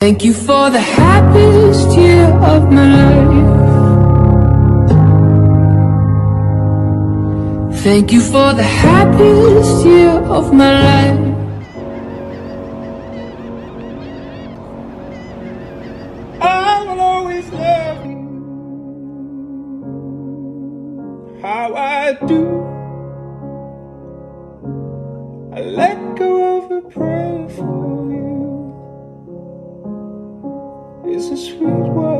Thank you for the happiest year of my life. Thank you for the happiest year of my life. I will always love you how I do. I let go of a prayer It's a sweet world.